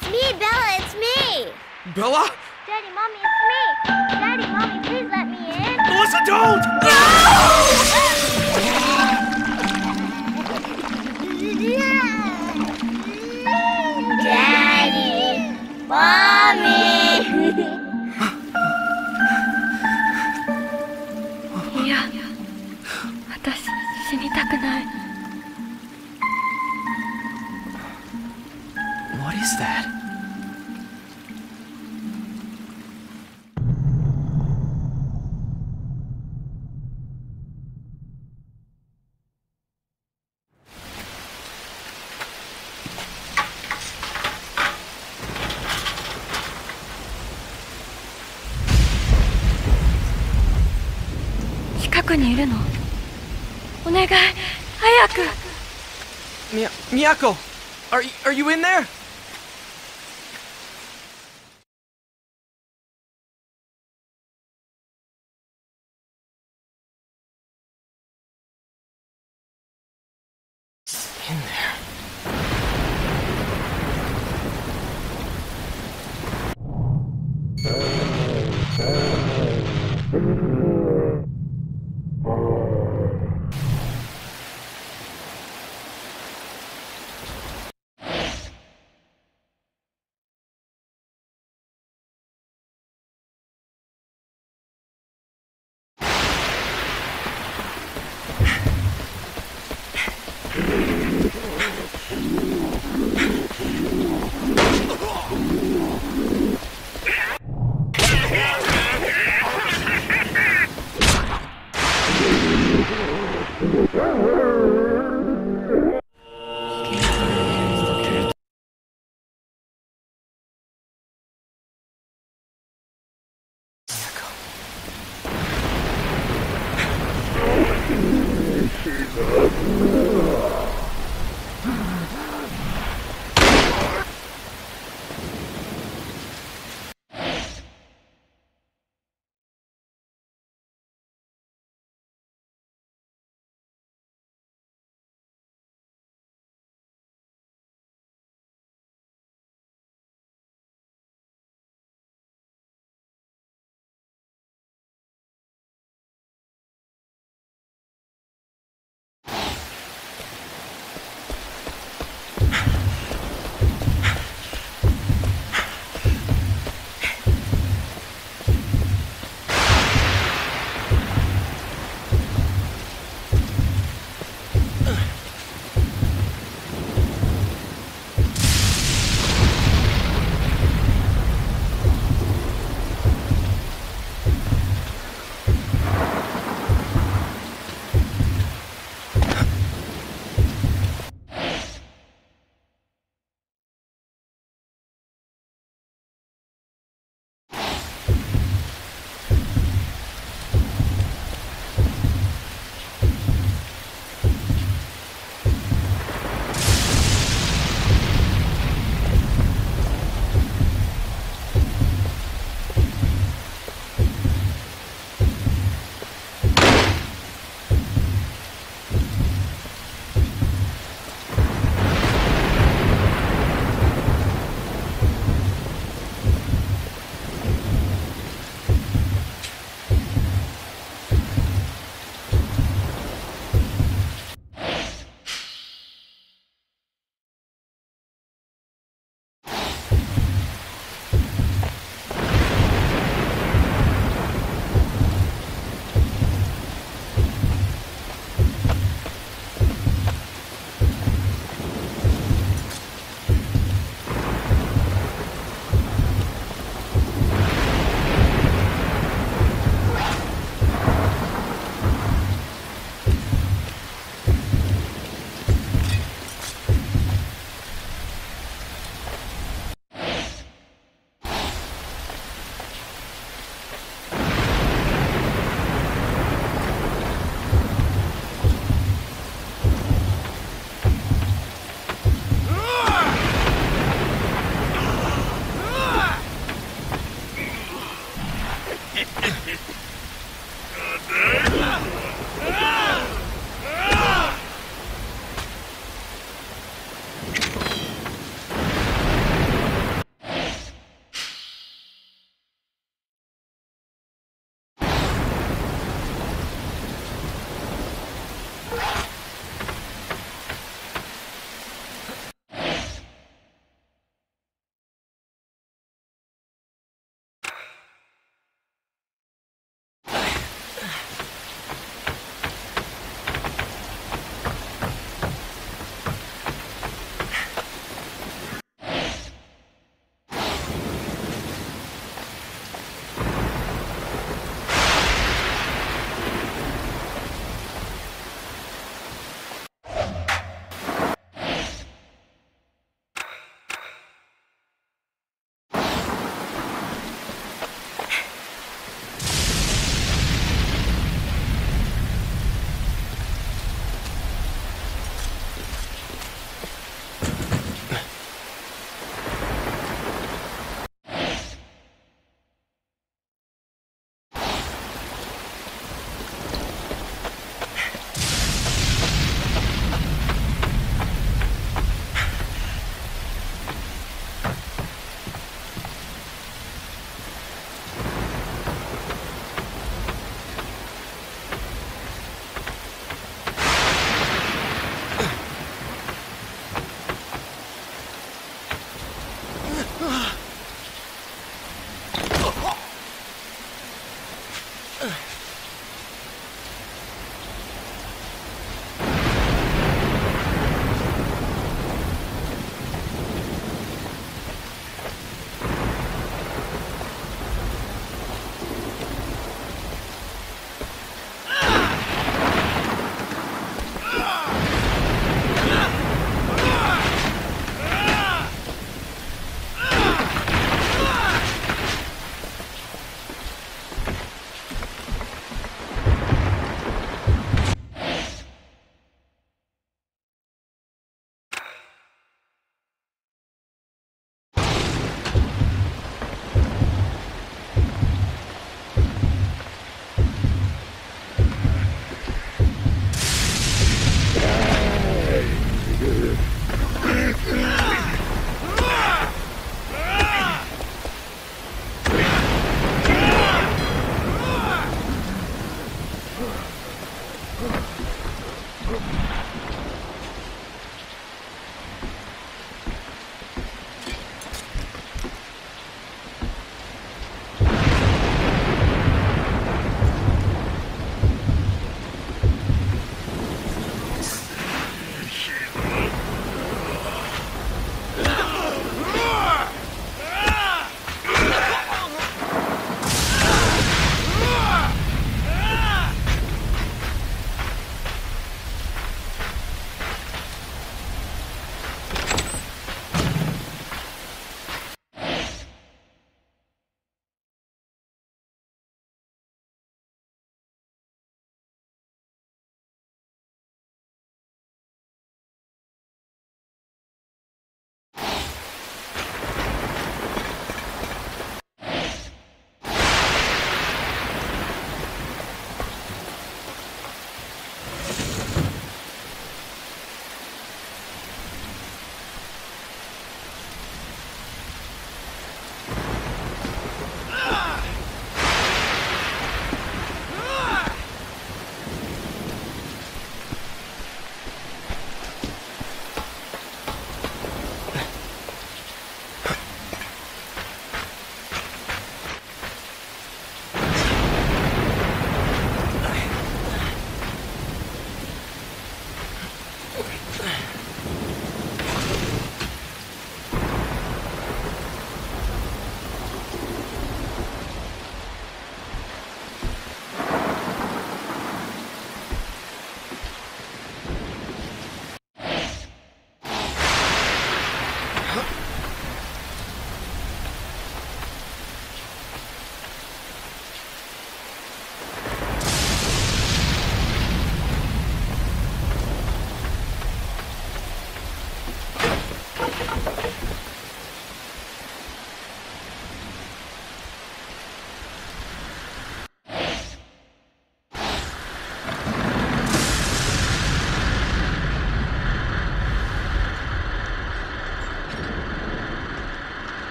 It's me, Bella. It's me. Bella? Daddy, mommy, it's me. Daddy, mommy, please let me in. Melissa, don't! Daddy, mommy. いや私死にたくない お願い早く Mi- Miyako! Are, y- are you in there?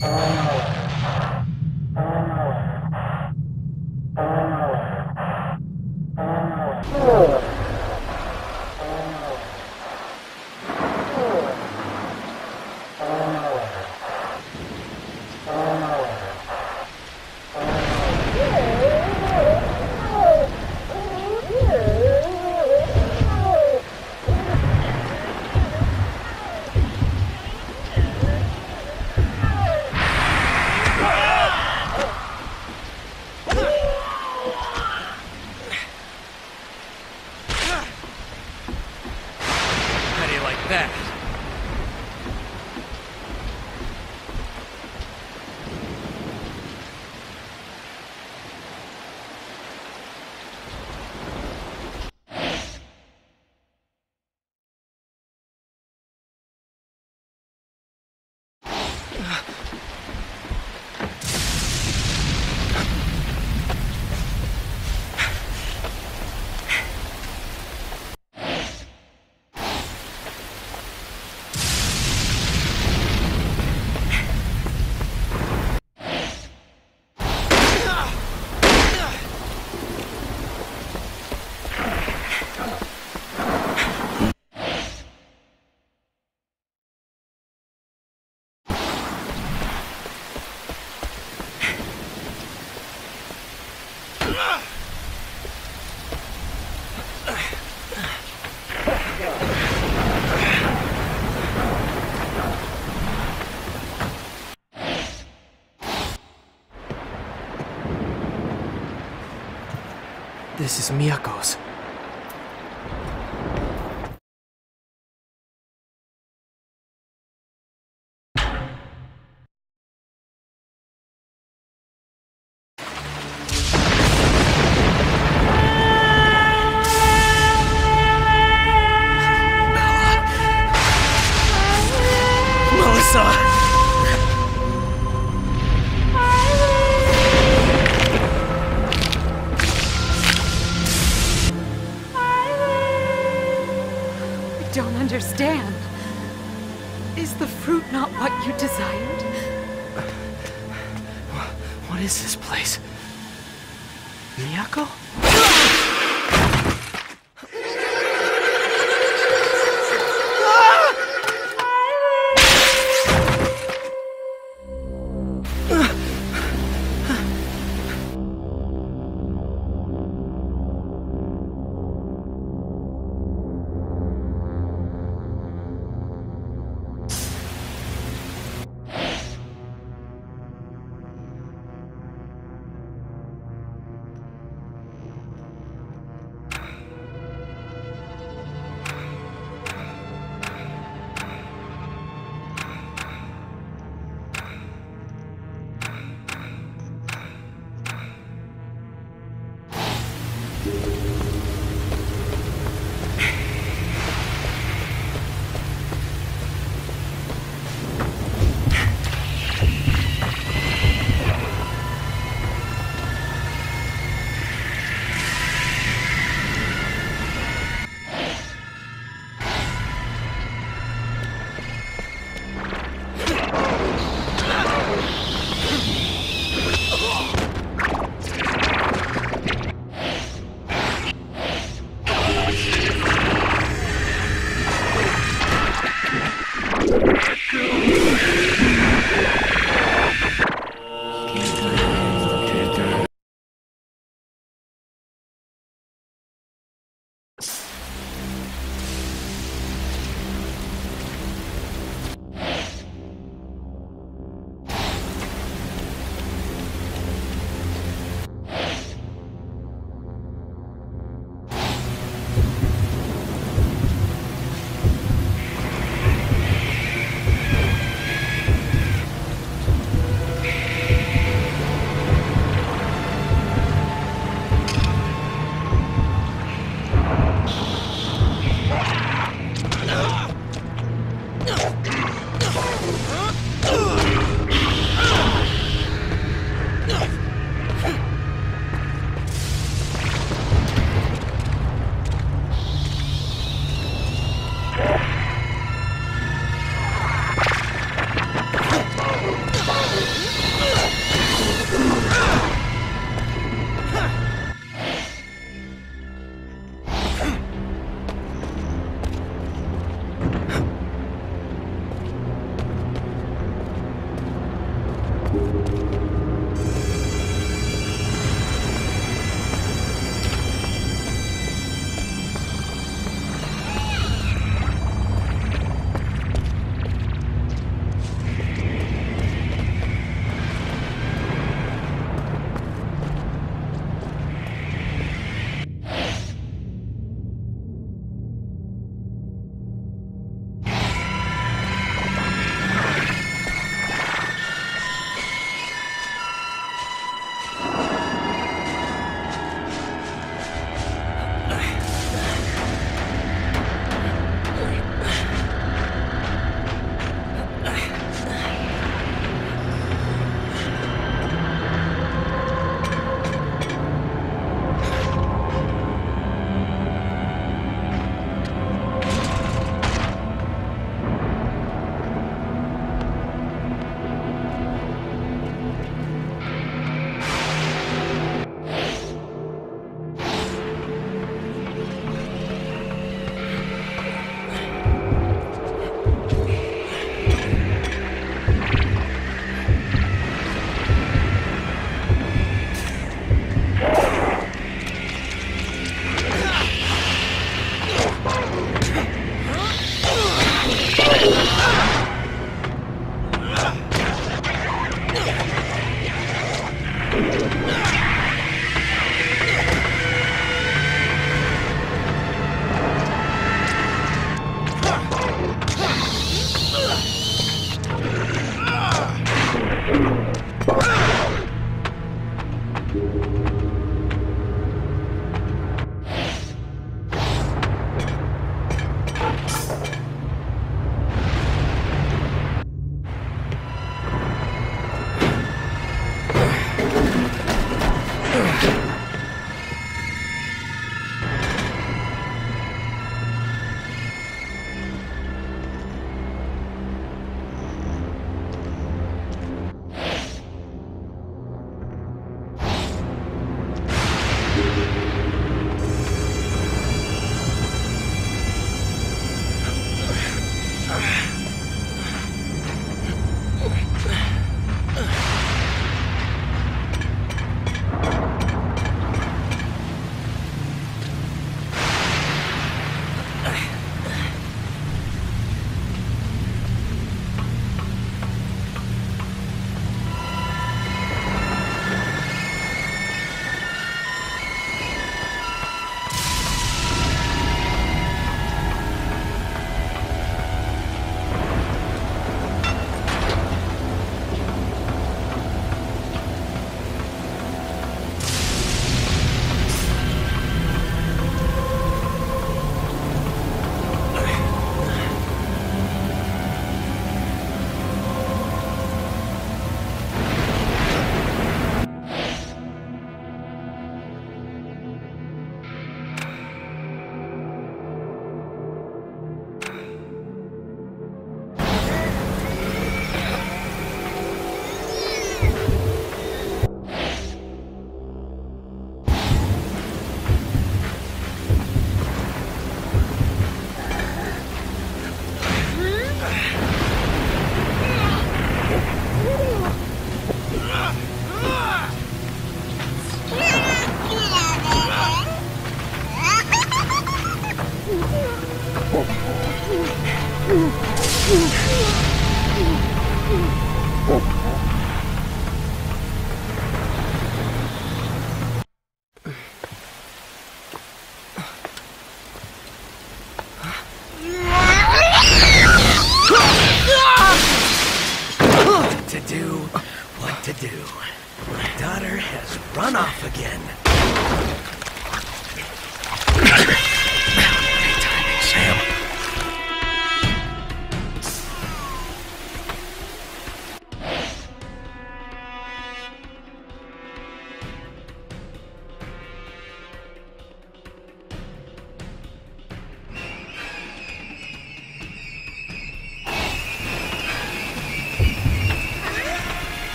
How do you like that? This is Miyako's.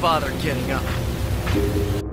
Bother getting up.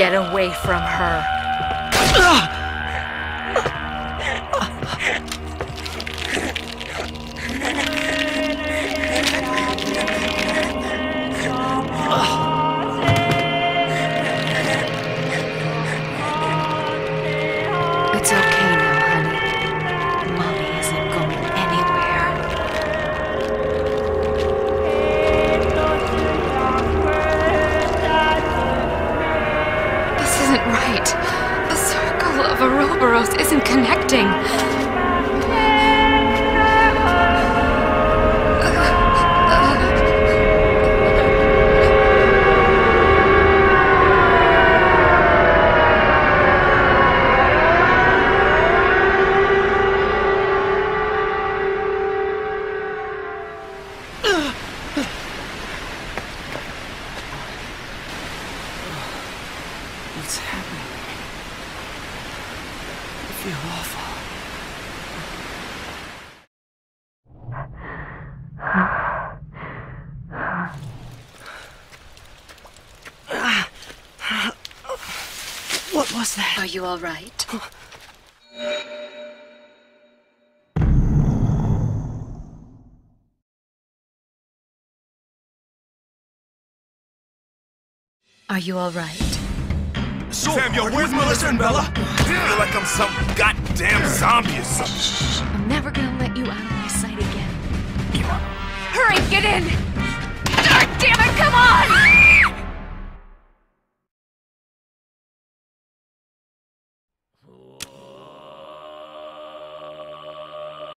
Get away from her. It's was that? Are you all right? Are you all right? Samuel, where's Melissa and Bella? I feel like I'm some goddamn zombie or something. I'm never gonna let you out of my sight again. Hurry, get in! God damn it, come on!